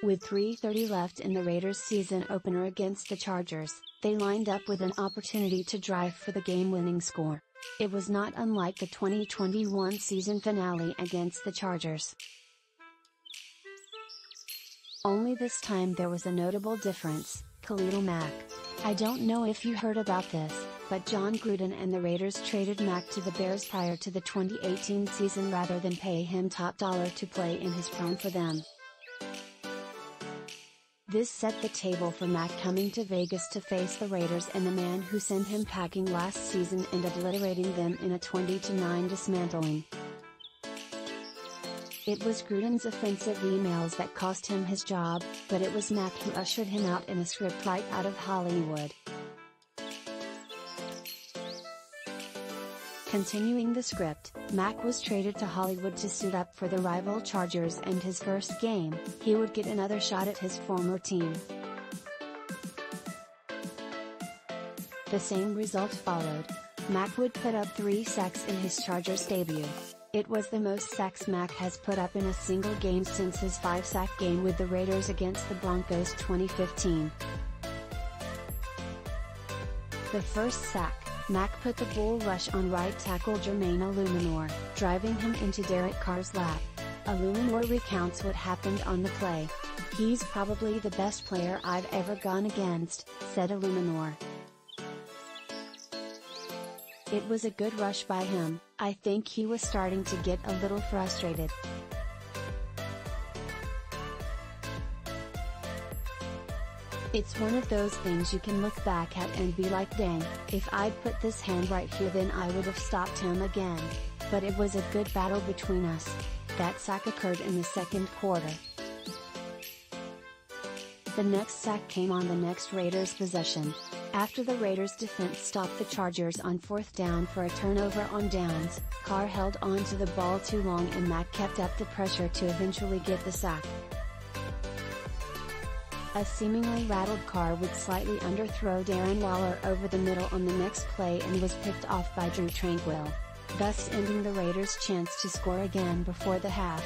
With 3.30 left in the Raiders' season opener against the Chargers, they lined up with an opportunity to drive for the game winning score. It was not unlike the 2021 season finale against the Chargers. Only this time there was a notable difference, Khalil Mack. I don't know if you heard about this, but Jon Gruden and the Raiders traded Mack to the Bears prior to the 2018 season rather than pay him top dollar to play in his prime for them. This set the table for Mack coming to Vegas to face the Raiders and the man who sent him packing last season and obliterating them in a 20-9 dismantling. It was Gruden's offensive emails that cost him his job, but it was Mack who ushered him out in a script right out of Hollywood. Continuing the script, Mack was traded to Hollywood to suit up for the rival Chargers and his first game, he would get another shot at his former team. The same result followed. Mack would put up three sacks in his Chargers debut. It was the most sacks Mack has put up in a single game since his five-sack game with the Raiders against the Broncos 2015. The first sack, Mack put the bull rush on right tackle Jermaine Eluemunor, driving him into Derek Carr's lap. Eluemunor recounts what happened on the play. He's probably the best player I've ever gone against, said Eluemunor. It was a good rush by him, I think he was starting to get a little frustrated. It's one of those things you can look back at and be like dang, if I'd put this hand right here then I would have stopped him again. But it was a good battle between us. That sack occurred in the second quarter. The next sack came on the next Raiders possession. After the Raiders defense stopped the Chargers on fourth down for a turnover on downs, Carr held on to the ball too long and Mack kept up the pressure to eventually get the sack. A seemingly rattled Carr would slightly underthrow Darren Waller over the middle on the next play and was picked off by Drue Tranquill, thus ending the Raiders' chance to score again before the half.